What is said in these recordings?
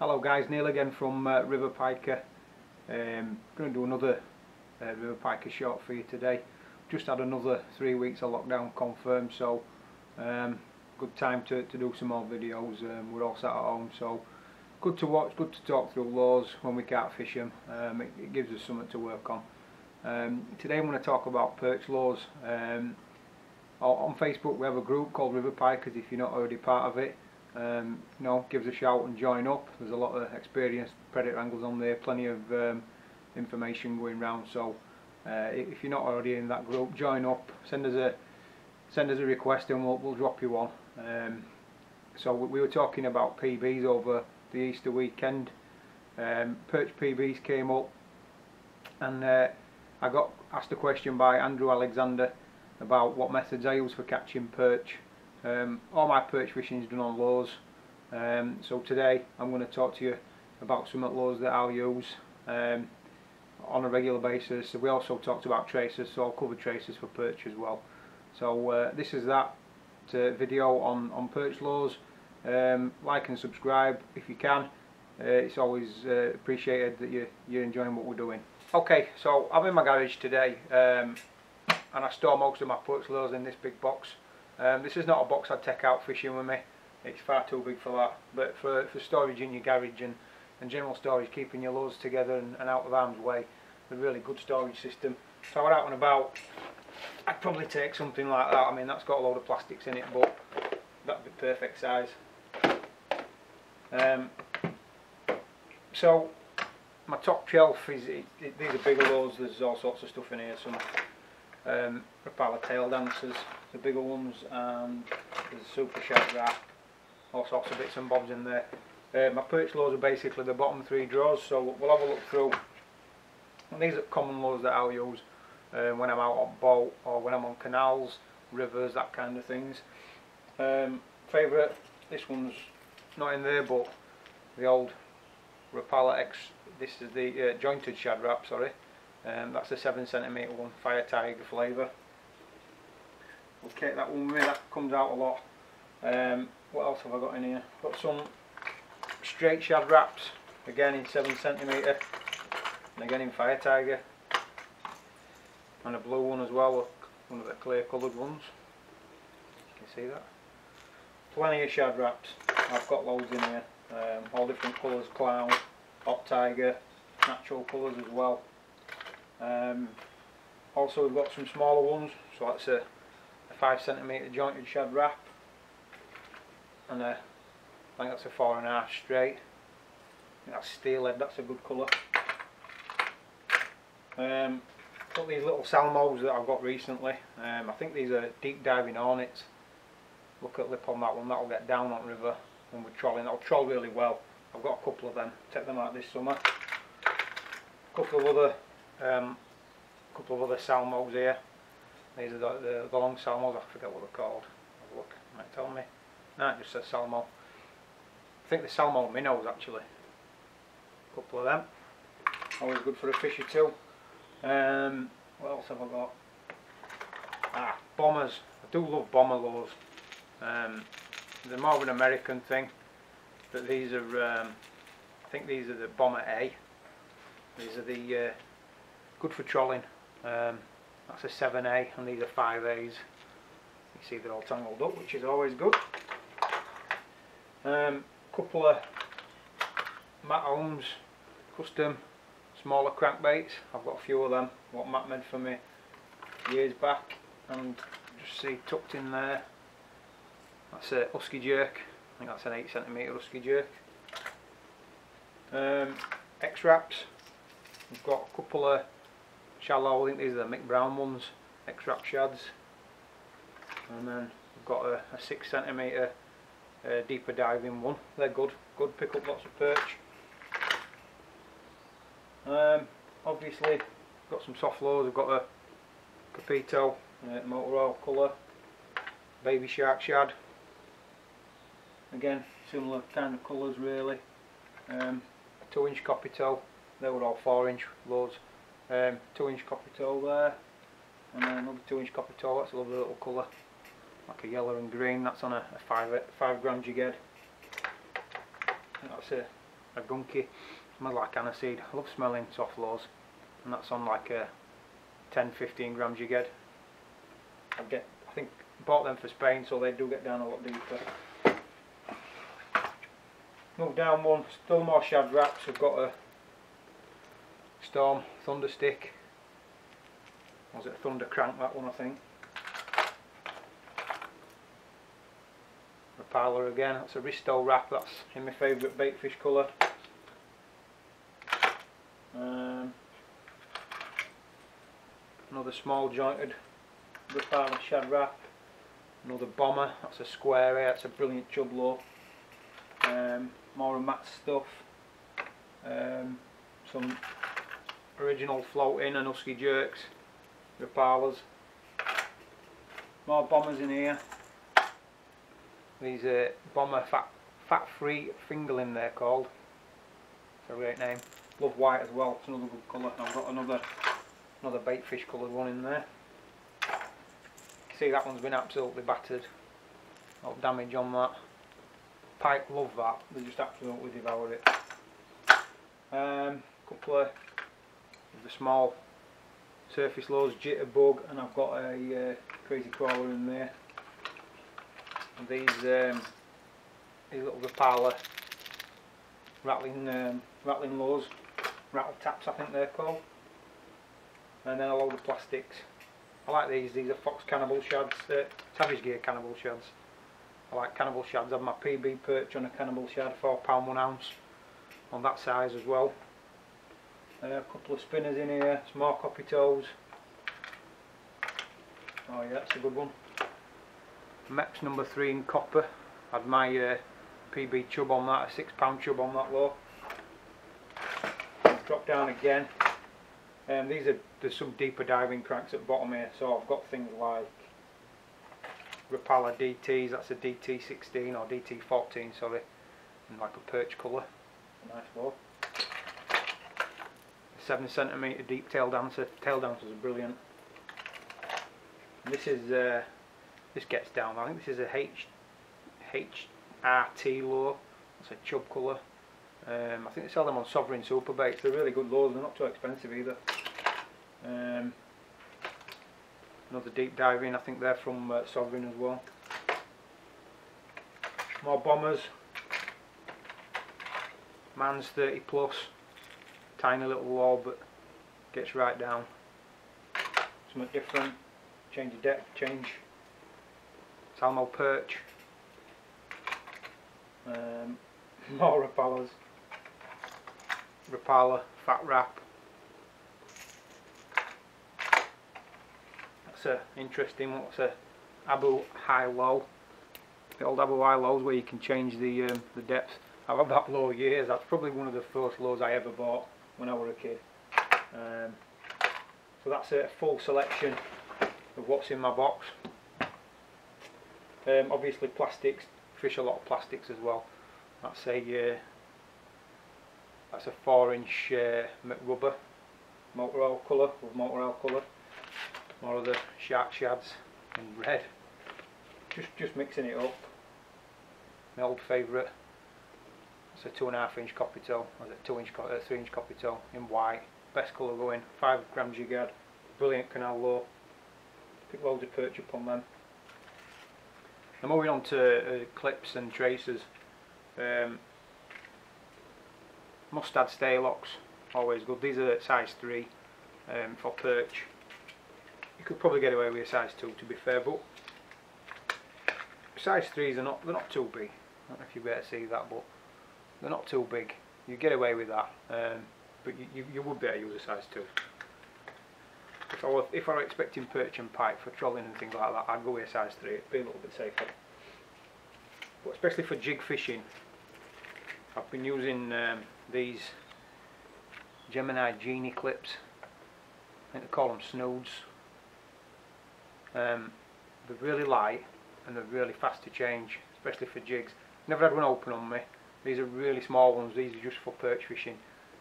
Hello guys, Neil again from uh, River Piker. Um, going to do another uh, River Piker short for you today. Just had another three weeks of lockdown confirmed, so um, good time to, to do some more videos. Um, we're all sat at home, so good to watch, good to talk through lures when we can't fish them. Um, it, it, gives us something to work on. Um, today I'm going to talk about perch lures. Um, on Facebook we have a group called River Pikers if you're not already part of it um, you know, give us a shout and join up. There's a lot of experienced predator anglers on there, plenty of um, information going around. So uh, if you're not already in that group, join up. Send us a send us a request and we'll, we'll drop you one. Um, so we were talking about PBs over the Easter weekend. Um, perch PBs came up, and uh, I got asked a question by Andrew Alexander about what methods I use for catching perch. Um, all my perch fishing is done on lures. Um, so today I'm going to talk to you about some of the lures that I'll use um, on a regular basis. We also talked about tracers, so I'll cover tracers for perch as well. So uh, this is that uh, video on, on perch lures. Um, like and subscribe if you can. Uh, it's always uh, appreciated that you, you're enjoying what we're doing. Okay, so I'm in my garage today um, and I store most of my perch lures in this big box. Um, this is not a box I'd take out fishing with me. It's far too big for that. But for, for storage in your garage and, and general storage, keeping your loads together and, and out of harm's way, a really good storage system. So we're out and about, I'd probably take something like that. I mean, that's got a load of plastics in it, but that'd be perfect size. Um, so my top shelf is it, it, these are bigger loads. There's all sorts of stuff in here. Some um, Rapala tail dancers, the bigger ones, and there's a super shad rap, all sorts of bits and bobs in there. Uh, my perch lures are basically the bottom three drawers, so we'll have a look through. And these are common lures that I'll use uh, when I'm out on boat or when I'm on canals, rivers, that kind of things. Um, favourite, this one's not in there, but the old Rapala X, this is the uh, jointed shad rap, sorry. Um, that's a 7cm one, Fire Tiger flavour. We'll take that one with, that comes out a lot. Um, what else have I got in here? Got some straight shad raps, again in 7cm, and again in Fire Tiger. And a blue one as well, one of the clear coloured ones. You can see that. Plenty of shad raps, I've got loads in here. Um, all different colours, clown, hot tiger, natural colours as well. Um, also we've got some smaller ones, so that's a, a 5 centimetre jointed shad rap and a, I think that's a four and a half straight. that's steelhead, that's a good colour. Um, got these little salmos that I've got recently. Um, I think these are deep diving hornets. Look at lip on that one, that'll get down on river when we're trolling. That'll troll really well. I've got a couple of them. Take them out this summer. A couple of other um, couple of other salmos here. These are the, the, the, long salmos, I forget what they're called. Have a look, might tell me. No, it just says salmo. I think the salmo minnows actually. A couple of them. Always good for a fish or two. Um, what else have I got? Ah, bombers. I do love bomber lures. Um, they're more of an American thing. But these are, um, I think these are the bomber A. These are the uh, good for trolling um, that's a 7A and these are 5As you see they're all tangled up which is always good. Um, couple of Matt Holmes custom smaller crankbaits. I've got a few of them what Matt made for me years back and just see tucked in there. That's a husky jerk. I think that's an 8cm husky jerk. Um, X-Raps. We've got a couple of shallow, I think these are the Mick Brown ones, X-Rap shads. And then we've got a, a 6 centimetre uh, deeper diving one. They're good, good, pick up lots of perch. Um, obviously, got some soft lures, we've got a Kopyto, uh, motor oil colour, baby shark shad. Again, similar kind of colours really. Um, 2 inch Kopyto, they were all 4 inch loads um, 2 inch Kopyto there and then another 2 inch Kopyto, that's a lovely little colour like a yellow and green, that's on a, a 5, five gram jig head that's a, a Gunki. Smells like aniseed. I love smelling soft lures. And that's on like a 10-15 grams you get. I get, I think, bought them for Spain, so they do get down a lot deeper. Move down one, still more shad raps. I've got a Storm Thunder Stick. Was it Thunder Crank that one I think? Rapala again, that's a Risto rap, that's in my favourite baitfish colour. Um, another small jointed Rapala shad rap. Another bomber, that's a square that's a brilliant chub lure. Um, more of Matt's stuff. Um, some original floating and husky jerks, Rapalas. More bombers in here. These are bomber fat fat free fingerling they're called. It's a great name. Love white as well, it's another good colour. I've got another another baitfish coloured one in there. See that one's been absolutely battered. No damage on that. Pike love that, they just absolutely devour it. Um, couple of the small surface lures, jitterbug, and I've got a uh, crazy crawler in there. And these um, these little Rapala rattling um, rattling lures, rattle taps I think they're called. And then a load of plastics. I like these, these are Fox Cannibal Shads, uh, Savage Gear Cannibal Shads. I like Cannibal Shads, I have my PB perch on a Cannibal Shad, £4 1 ounce on that size as well. Uh, a couple of spinners in here, some more kopytos. Oh yeah, that's a good one. Mepps number 3 in copper. Had my uh, PB chub on that, a 6 pound chub on that lure. Drop down again. Um, these are there's some deeper diving cranks at the bottom here, so I've got things like Rapala DTs, that's a DT16 or DT14, sorry, in like a perch colour. Nice lure. 7 centimetre deep tail dancer. Tail dancers are brilliant. This is uh, this gets down. I think this is a H HRT lure. It's a chub colour. Um, I think they sell them on Sovereign Super Baits. They're really good lures. They're not too expensive either. Um, another deep diving. I think they're from uh, Sovereign as well. More bombers. Mann's 30 plus. Tiny little wall, but gets right down. Something different. Change of depth. Change. Salmo perch. Um, more Rapalas. Rapala fat rap. That's a interesting one. What's a Abu Hi-Lo? The old Abu Hi-Los where you can change the um, the depth. I've had that lure years. That's probably one of the first lures I ever bought when I was a kid. Um, so that's a full selection of what's in my box. Um, obviously plastics, fish a lot of plastics as well. That's a uh, that's a four inch uh, rubber motor oil colour with motor oil colour. More of the shark shads in red. Just just mixing it up. My old favourite. A two and a half inch kopyto, is it two inch, uh, three inch kopyto in white. Best colour going. Five grams you get. Brilliant canal lure. Pick loads of perch upon them. I'm moving on to uh, clips and tracers. Um, mustad stay locks, always good. These are size 3 um, for perch. You could probably get away with a size 2 to be fair, but size 3s are not, they're not too big. I don't know if you better see that, but they're not too big. You get away with that, um, but you, you, you, would be able to use a size 2. If I, were, if I were expecting perch and pike for trolling and things like that, I'd go with a size 3, it'd be a little bit safer. But especially for jig fishing, I've been using um, these Gemini Genie clips. I think they call them snoods. Um, they're really light and they're really fast to change, especially for jigs. Never had one open on me. These are really small ones. These are just for perch fishing.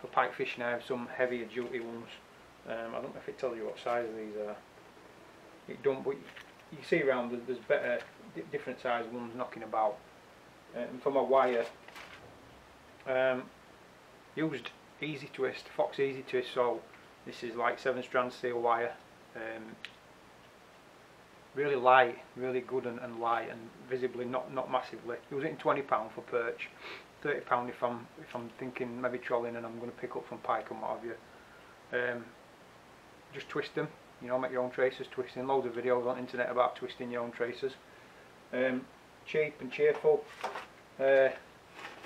For pike fishing, I have some heavier duty ones. Um, I don't know if it tells you what size these are. It don't, but you see around there's better, different size ones knocking about. And um, for my wire, um, used easy twist, Fox easy twist so this is like 7 strand steel wire um, really light, really good and, and light and visibly not, not massively. Using £20 for perch, £30 if I'm if I'm thinking maybe trolling and I'm going to pick up from pike and what have you. Um, just twist them, you know, make your own traces, twisting. Loads of videos on internet about twisting your own traces. Um, cheap and cheerful. Uh,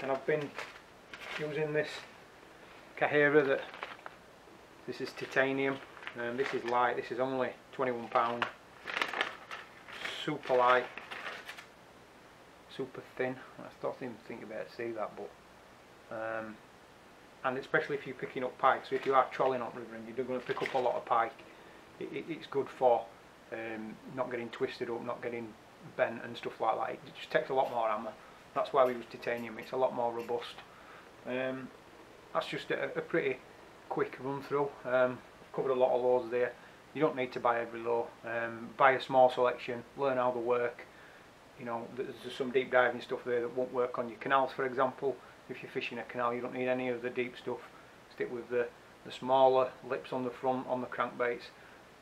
and I've been using this Kahira that this is titanium and um, this is light, this is only 21 pound super light super thin. I don't even think you better see that but um, and especially if you're picking up pike so if you are trolling on river and you're going to pick up a lot of pike it, it, it's good for um, not getting twisted up not getting bent and stuff like that. It just takes a lot more hammer that's why we use titanium. It's a lot more robust. Um, that's just a, a, pretty quick run through. Um, covered a lot of lures there you don't need to buy every lure um, buy a small selection learn how they work. You know there's some deep diving stuff there that won't work on your canals for example. If you're fishing a canal you don't need any of the deep stuff. Stick with the, the smaller lips on the front on the crankbaits.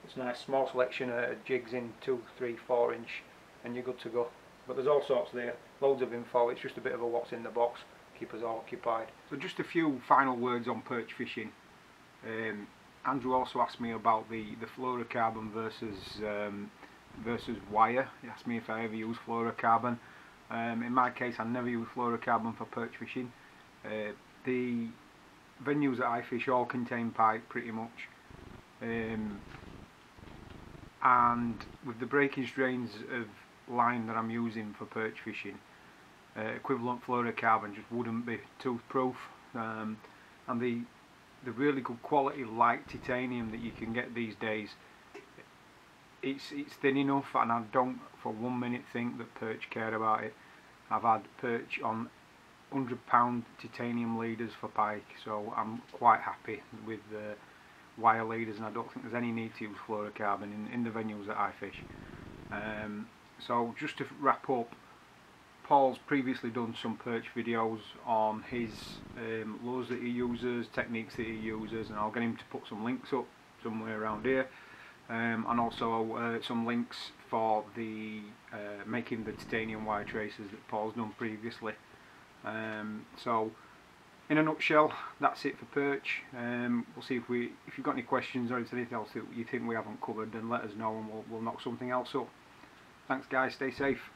It's a nice small selection of jigs in 2, 3, 4 inch and you're good to go. But there's all sorts there. Loads of info. It's just a bit of a what's in the box. Keep us all occupied. So just a few final words on perch fishing. Um, Andrew also asked me about the the fluorocarbon versus um, versus wire. He asked me if I ever use fluorocarbon um, in my case I never use fluorocarbon for perch fishing. Uh, the venues that I fish all contain pipe pretty much. Um, and with the breakage strains of line that I'm using for perch fishing uh, equivalent fluorocarbon just wouldn't be tooth proof um, and the the really good quality light titanium that you can get these days it's it's thin enough and I don't for one minute think that perch care about it. I've had perch on 100 pound titanium leaders for pike so I'm quite happy with the wire leaders and I don't think there's any need to use fluorocarbon in, in the venues that I fish. Um, so just to wrap up Paul's previously done some perch videos on his um, lures that he uses, techniques that he uses and I'll get him to put some links up somewhere around here. Um, and also uh, some links for the uh, making the titanium wire traces that Paul's done previously. Um, so in a nutshell that's it for perch. Um, we'll see if we if you've got any questions or anything else that you think we haven't covered then let us know and we'll, we'll knock something else up. Thanks guys. Stay safe